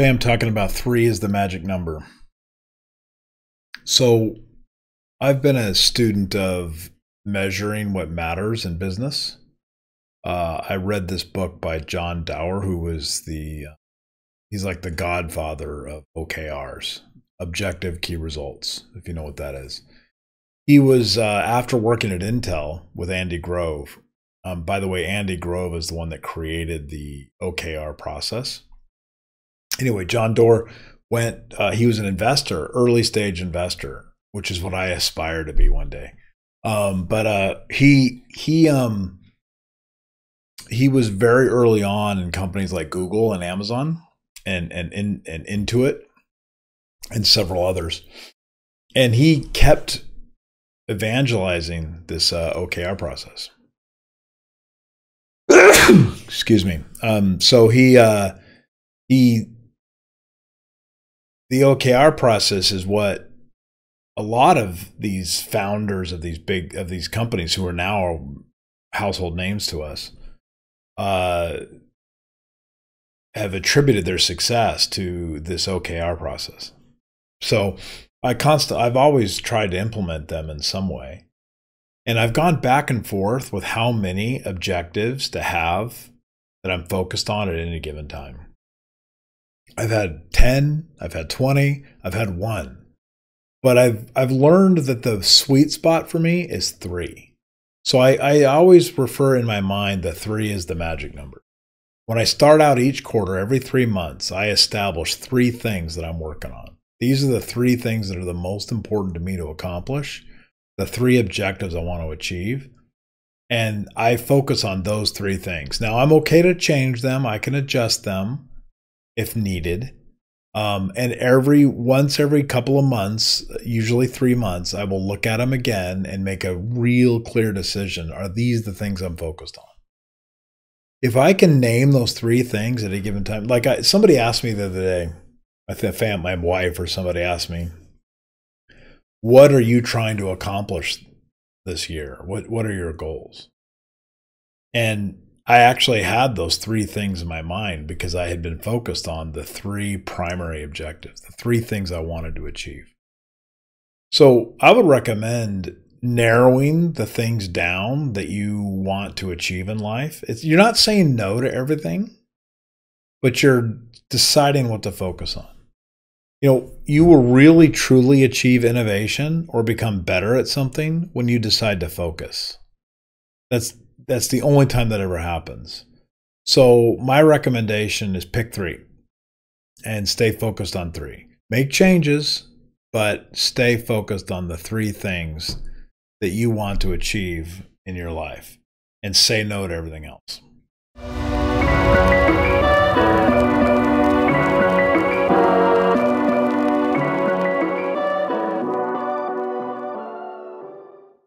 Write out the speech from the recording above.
Today I'm talking about three is the magic number. So I've been a student of measuring what matters in business. Uh, I read this book by John Doerr, who was the he's like the godfather of OKRs, objective key results, if you know what that is. He was uh, after working at Intel with Andy Grove. Um, by the way, Andy Grove is the one that created the OKR process anyway, John Doerr went, uh, he was an investor, early stage investor, which is what I aspire to be one day. Um, but uh, he, he, um, he was very early on in companies like Google and Amazon and, and, and, and Intuit and several others. And he kept evangelizing this uh, OKR process. Excuse me. Um, so he, uh, he the OKR process is what a lot of these founders of these big of these companies who are now household names to us uh, have attributed their success to this OKR process. So I constant I've always tried to implement them in some way. And I've gone back and forth with how many objectives to have that I'm focused on at any given time. I've had 10, I've had 20, I've had one. But I've I've learned that the sweet spot for me is 3. So I, I always refer in my mind that 3 is the magic number. When I start out each quarter, every 3 months, I establish 3 things that I'm working on. These are the 3 things that are the most important to me to accomplish, the 3 objectives I want to achieve. And I focus on those 3 things. Now, I'm okay to change them, I can adjust them if needed. Um, and every once every couple of months, usually three months, I will look at them again and make a real clear decision. Are these the things I'm focused on? If I can name those three things at a given time, like I, somebody asked me the other day, I think fam, my wife or somebody asked me, "What are you trying to accomplish this year? What What are your goals?" And I actually had those three things in my mind because I had been focused on the three primary objectives, the three things I wanted to achieve. So I would recommend narrowing the things down that you want to achieve in life. It's, you're not saying no to everything, but you're deciding what to focus on. You know, you will really truly achieve innovation or become better at something when you decide to focus. That's that's the only time that ever happens. So my recommendation is pick three and stay focused on three. Make changes, but stay focused on the three things that you want to achieve in your life and say no to everything else.